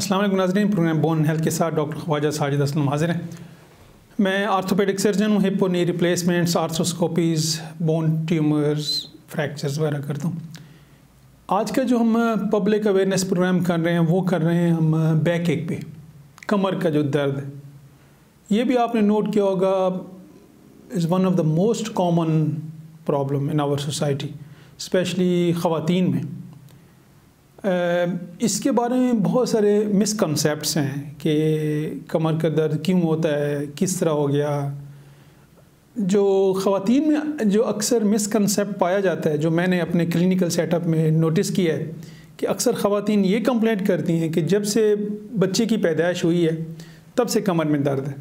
السلام علیکم ناظرین، پروگرام بون ہیلتھ کے ساتھ ڈاکٹر خواجہ ساجد اسلم حاضر ہیں۔ میں آرتھوپیڈک سرجن ہوں، hip knee replacements, arthroscopies, bone tumours, fractures وغیرہ کرتا ہوں۔ آج کا جو ہم پبلک اویئرنیس پروگرام کر رہے ہیں، وہ کر رہے ہیں ہم بیک ایک پہ، کمر کا جو درد ہے۔ یہ بھی آپ نے نوٹ کیا ہوگا is one of the most common problem in our society especially خواتین میں۔ اس کے بارے میں بہت سارے مسکنسیپٹس ہیں کہ کمر کا درد کیوں ہوتا ہے، کس طرح ہو گیا۔ جو خواتین میں، جو اکثر مسکنسیپٹ پایا جاتا ہے، جو میں نے اپنے کلینکل سیٹ اپ میں نوٹس کیا ہے، کہ اکثر خواتین یہ کمپلینٹ کرتی ہیں کہ جب سے بچے کی پیدائش ہوئی ہے، تب سے کمر میں درد ہے۔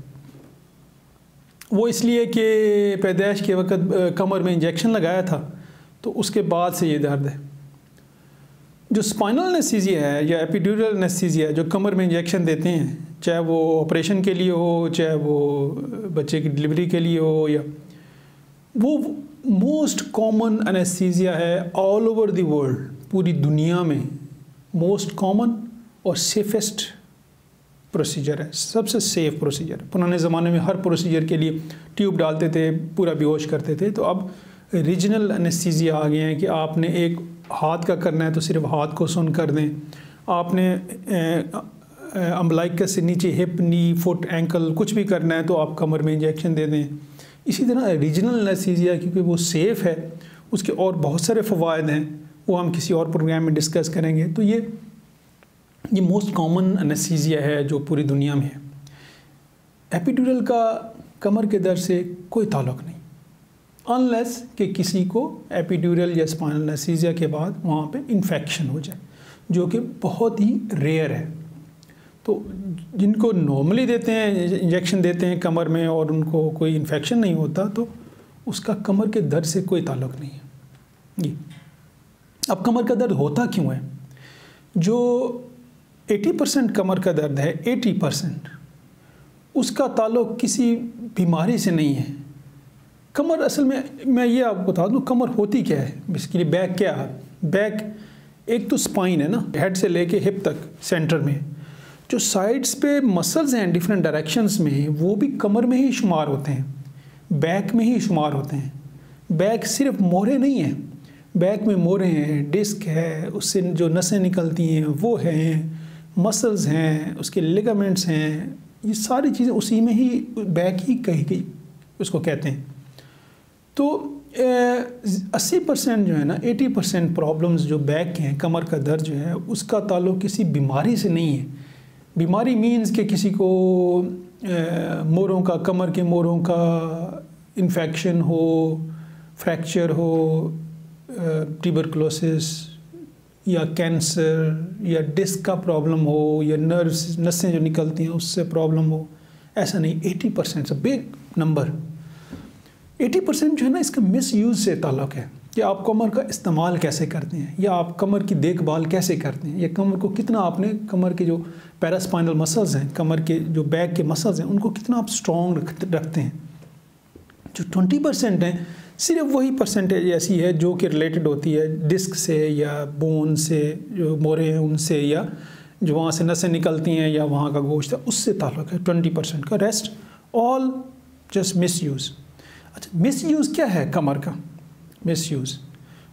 وہ اس لیے کہ پیدائش کے وقت، کمر میں انجیکشن لگایا تھا، تو اس کے بعد سے یہ درد ہے۔ جو اسپائنل نیسیزیا ہے یا ایپیڈیورل نیسیزیا ہے، جو کمر میں انجیکشن دیتے ہیں، چاہے وہ آپریشن کے لیے ہو، چاہے وہ بچے کی ڈلیوری کے لیے ہو یا وہ موسٹ کامن انیسیزیا ہے آل اوور دی ورلڈ پوری دنیا میں موسٹ کامن اور سیفسٹ پروسیجر ہے، سب سے سیف پروسیجر پرانے زمانے میں ہر پروسیجر کے لیے ٹیوب ڈالتے تھے، پورا بیوش کرتے تھے۔ تو اب ریجنل انیسیزیا آ گئے ہیں کہ آپ نے ایک ہاتھ کا کرنا ہے تو صرف ہاتھ کو سن کر دیں۔ آپ نے امبلائکس سے نیچے ہپ، نی، فٹ، اینکل کچھ بھی کرنا ہے تو آپ کمر میں انجیکشن دے دیں۔ اسی طرح ریجنل انیسیزیا کیونکہ وہ سیف ہے، اس کے اور بہت سارے فوائد ہیں، وہ ہم کسی اور پروگرام میں ڈسکس کریں گے۔ تو یہ یہ موسٹ کامن انیسیزیا ہے جو پوری دنیا میں ہے۔ ایپیڈورل کا کمر کے در سے کوئی تعلق نہیں۔ انلیس کہ کسی کو ایپیڈیورل یا اسپائنل نیسیزیا کے بعد وہاں پہ انفیکشن ہو جائے، جو کہ بہت ہی ریئر ہے۔ تو جن کو نارملی دیتے ہیں انجیکشن دیتے ہیں کمر میں اور ان کو کوئی انفیکشن نہیں ہوتا، تو اس کا کمر کے درد سے کوئی تعلق نہیں ہے۔ جی۔ اب کمر کا درد ہوتا کیوں ہے؟ جو ایٹی پرسینٹ کمر کا درد ہے ایٹی پرسینٹ اس کا تعلق کسی بیماری سے نہیں ہے۔ کمر اصل میں میں یہ آپ کو بتا دوں، کمر ہوتی کیا ہے؟ بیسکلی بیک کیا ہے؟ بیک ایک تو سپائن ہے نا ہیڈ سے لے کے ہپ تک سینٹر میں۔ جو سائڈس پہ مسلز ہیں ڈفرینٹ ڈائریکشنز میں، وہ بھی کمر میں ہی شمار ہوتے ہیں۔ بیک میں ہی شمار ہوتے ہیں۔ بیک صرف مورے نہیں ہیں۔ بیک میں مورے ہیں ڈسک ہے، اس سے جو نسیں نکلتی ہیں، وہ ہیں۔ مسلز ہیں، اس کے لیگامنٹس ہیں۔ یہ ساری چیزیں اسی میں ہی بیک ہی کہیں اس کو کہتے ہیں۔ تو اسی پرسینٹ جو ہے نا، ایٹی پرسینٹ پرابلمز جو بیک کے ہیں، کمر کا درد جو ہے، اس کا تعلق کسی بیماری سے نہیں ہے۔ بیماری مینز کہ کسی کو موروں کا، کمر کے موروں کا انفیکشن ہو فریکچر ہو ٹیبرکلوسس یا کینسر یا ڈسک کا پرابلم ہو، یا نروس نسیں جو نکلتی ہیں، اس سے پرابلم ہو۔ ایسا نہیں، eighty percent big number eighty percent جو ہے نا اس کا مس یوز سے تعلق ہے کہ آپ کمر کا استعمال کیسے کرتے ہیں، یا آپ کمر کی دیکھ بھال کیسے کرتے ہیں، یا کمر کو کتنا آپ نے کمر کے جو پیراسپائنل مسلز ہیں، کمر کے جو بیک کے مسلز ہیں، ان کو کتنا آپ اسٹرانگ رکھتے ہیں۔ جو ٹونٹی پرسینٹ ہیں، صرف وہی پرسنٹیج ایسی ہے جو کہ ریلیٹڈ ہوتی ہے ڈسک سے، یا بون سے، جو مورے ہیں ان سے، یا جو وہاں سے نسیں نکلتی ہیں، یا وہاں کا گوشت ہے، اس سے تعلق ہے۔ ٹونٹی پرسینٹ کا rest all just misuse اچھا مس یوز کیا ہے کمر کا؟ مس یوز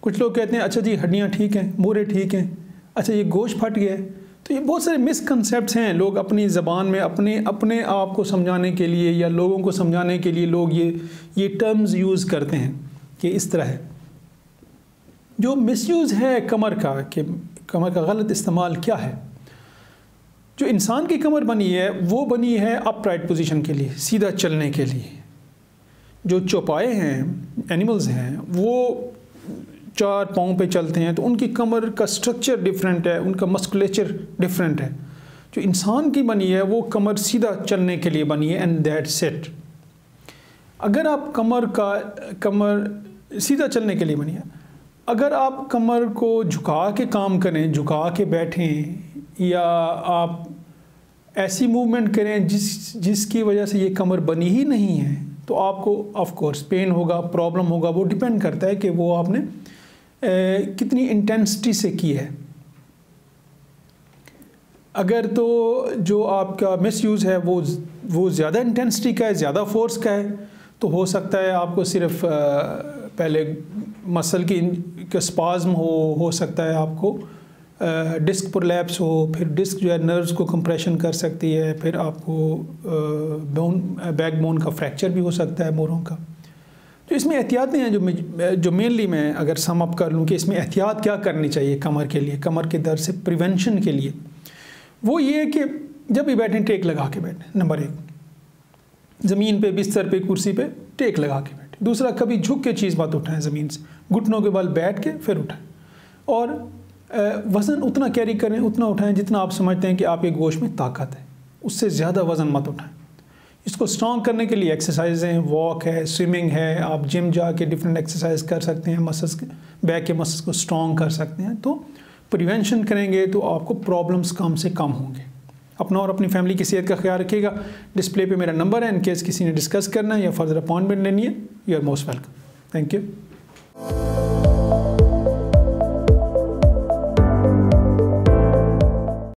کچھ لوگ کہتے ہیں اچھا جی ہڈیاں ٹھیک ہیں، مورے ٹھیک ہیں۔ اچھا یہ گوشت پھٹ گیا ہے۔ تو یہ بہت سارے مس کنسیپٹس ہیں۔ لوگ اپنی زبان میں اپنے اپنے آپ کو سمجھانے کے لیے یا لوگوں کو سمجھانے کے لیے لوگ یہ یہ ٹرمز یوز کرتے ہیں کہ اس طرح ہے۔ جو مس یوز ہے کمر کا کہ کمر کا غلط استعمال کیا ہے؟ جو انسان کی کمر بنی ہے، وہ بنی ہے اپ رائٹ پوزیشن کے لیے، سیدھا چلنے کے لیے۔ جو چوپائے ہیں اینیملز ہیں، وہ چار پاؤں پہ چلتے ہیں تو ان کی کمر کا سٹرکچر ڈفرینٹ ہے، ان کا مسکولیچر ڈفرینٹ ہے۔ جو انسان کی بنی ہے، وہ کمر سیدھا چلنے کے لیے بنی ہے اینڈ دیٹ سیٹ اگر آپ کمر کا، کمر سیدھا چلنے کے لیے بنی ہے، اگر آپ کمر کو جھکا کے کام کریں، جھکا کے بیٹھیں، یا آپ ایسی موومنٹ کریں جس جس کی وجہ سے یہ کمر بنی ہی نہیں ہے تو آپ کو آف کورس پین ہوگا پرابلم ہوگا، وہ ڈپینڈ کرتا ہے کہ وہ آپ نے کتنی انٹینسٹی سے کی ہے۔ اگر تو جو آپ کا مس یوز ہے وہ وہ زیادہ انٹینسٹی کا ہے، زیادہ فورس کا ہے، تو ہو سکتا ہے آپ کو صرف پہلے مسل کی اسپازم ہو ہو سکتا ہے آپ کو ڈسک پر لیپس ہو، پھر ڈسک جو ہے نروز کو کمپریشن کر سکتی ہے، پھر آپ کو بون بیک بون کا فریکچر بھی ہو سکتا ہے موروں کا۔ تو اس میں احتیاطیں ہیں جو جو مینلی میں اگر سم اپ کر لوں کہ اس میں احتیاط کیا کرنی چاہیے کمر کے لیے، کمر کے درد سے پریونشن کے لیے، وہ یہ کہ جب بھی بیٹھیں ٹیک لگا کے بیٹھیں۔ نمبر ایک، زمین پہ، بستر پہ، کرسی پہ ٹیک لگا کے بیٹھیں۔ دوسرا، کبھی جھک کے چیز بات اٹھائیں زمین سے۔ گھٹنوں کے بال بیٹھ کے پھر اٹھائیں۔ اور وزن اتنا کیری کریں، اتنا اٹھائیں جتنا آپ سمجھتے ہیں کہ آپ کے گوشت میں طاقت ہے۔ اس سے زیادہ وزن مت اٹھائیں۔ اس کو اسٹرانگ کرنے کے لیے ایکسرسائز ہیں واک ہے سوئمنگ ہے، آپ جم جا کے ڈفرینٹ ایکسرسائز کر سکتے ہیں مسلس کے بیک کے مسلس کو اسٹرانگ کر سکتے ہیں۔ تو پریونشن کریں گے تو آپ کو پرابلمس کم سے کم ہوں گے۔ اپنا اور اپنی فیملی کی صحت کا خیال رکھیے گا۔ ڈسپلے پہ میرا نمبر ہے ان کیس کسی نے ڈسکس کرنا ہے یا فردر اپوائنٹمنٹ لینی ہے you are most welcome thank you